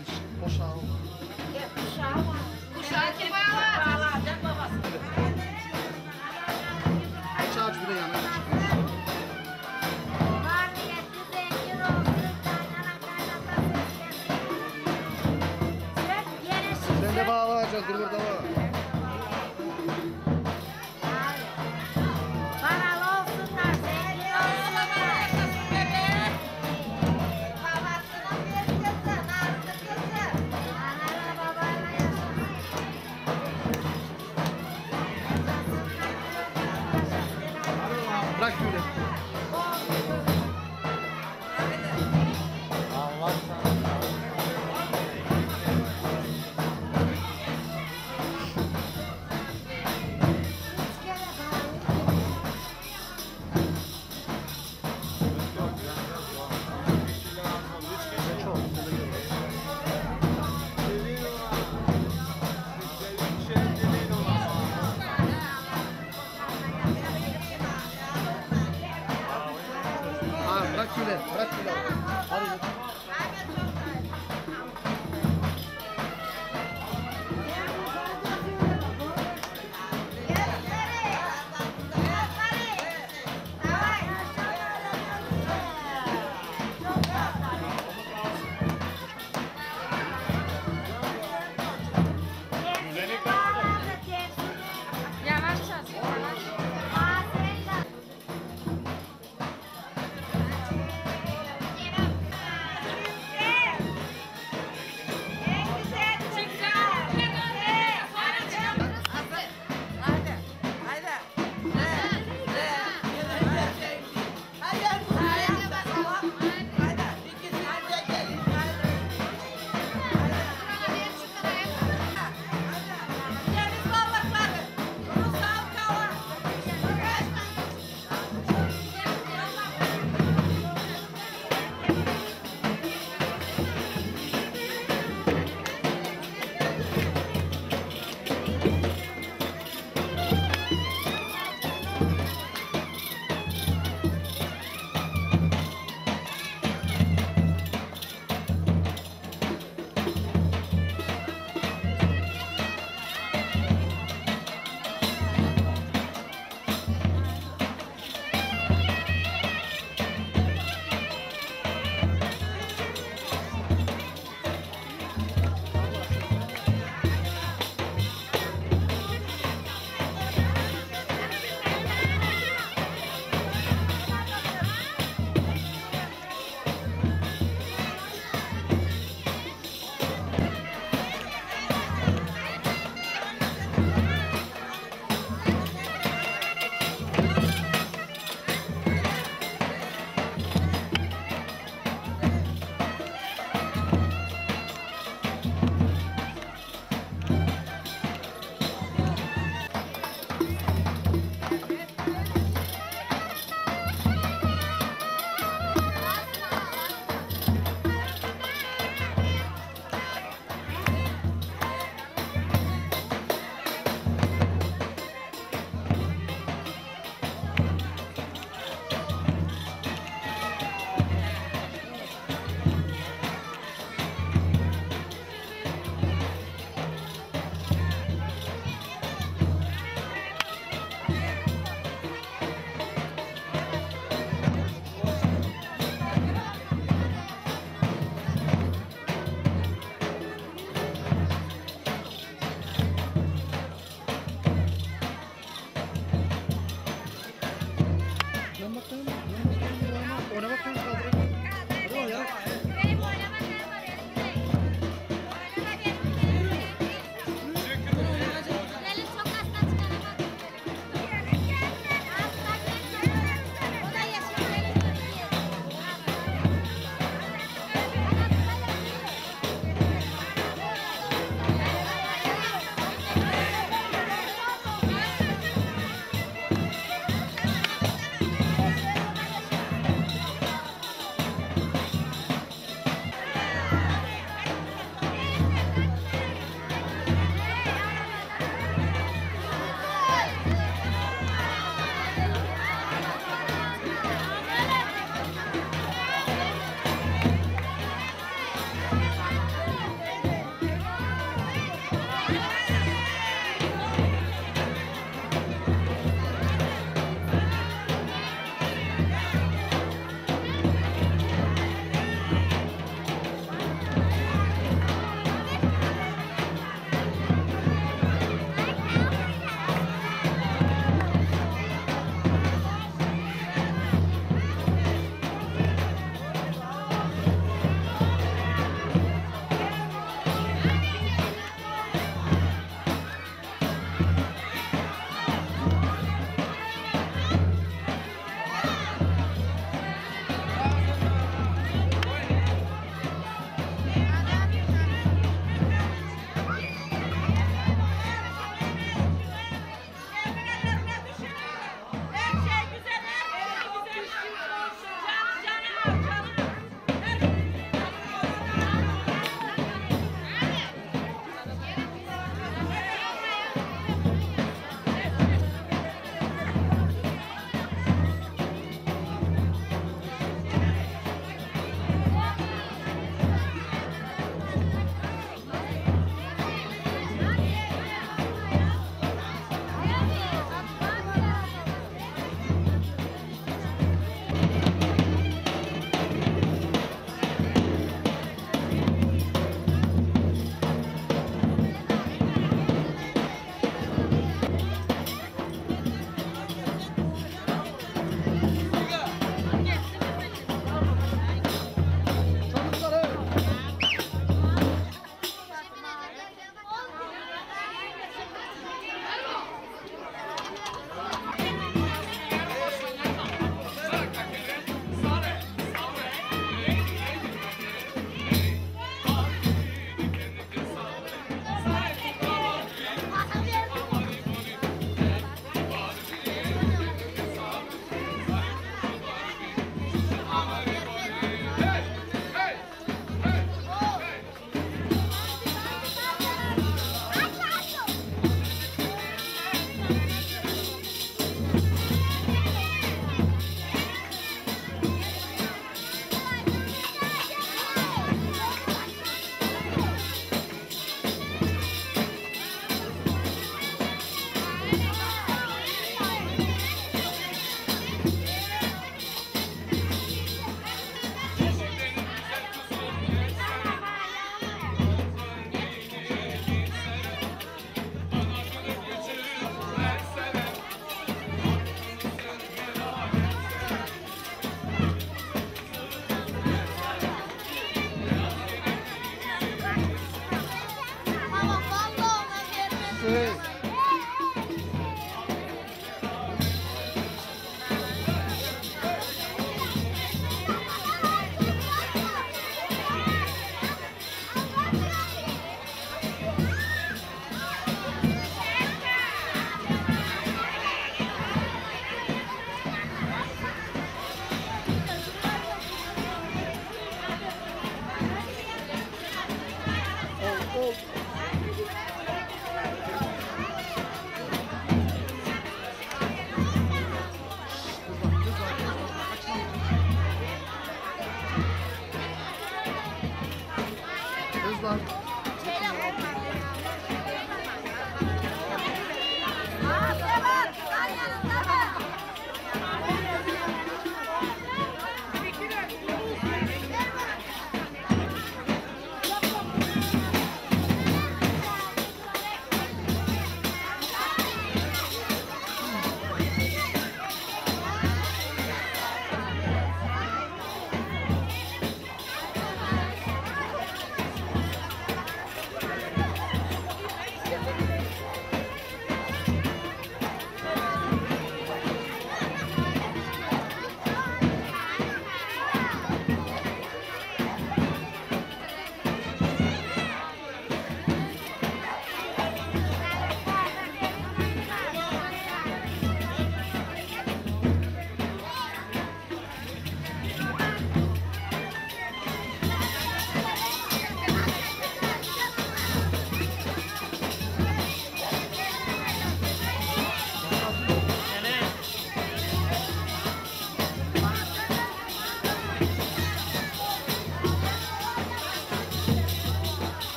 puxar o... Quer puxar o... Puxar que vai lá.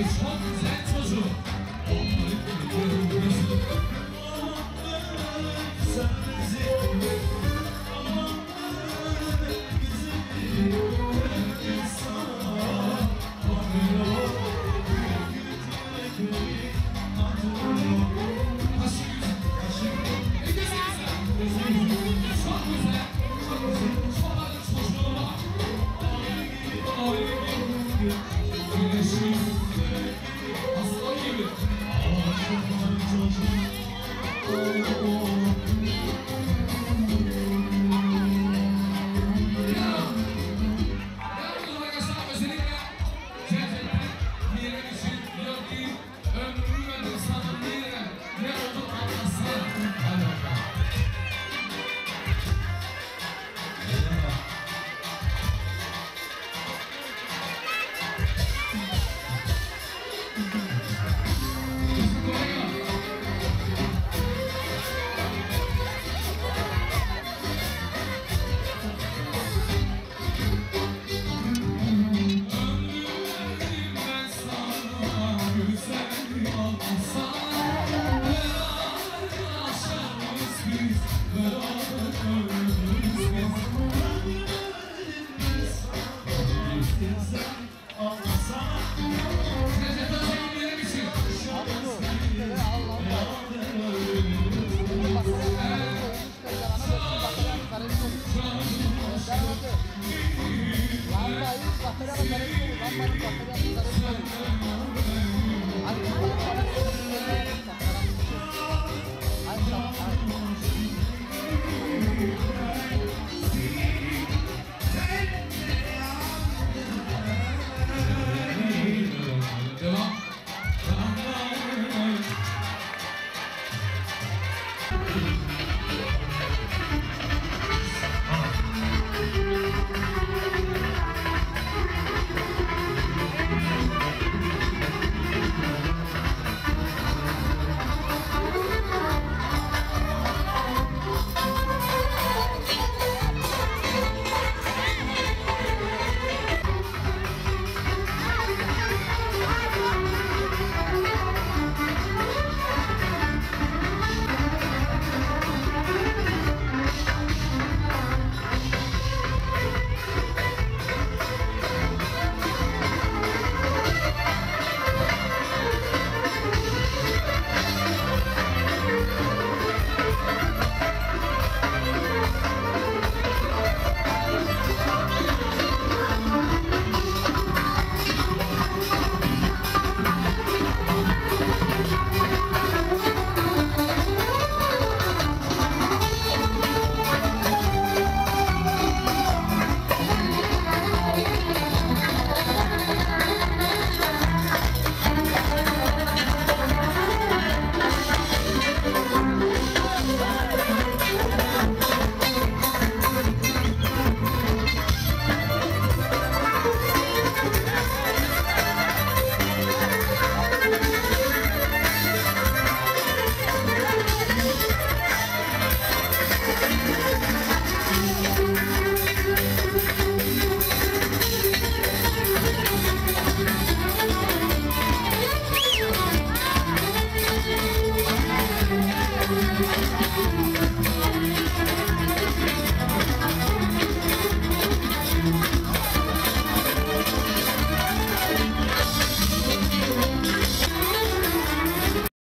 It's hot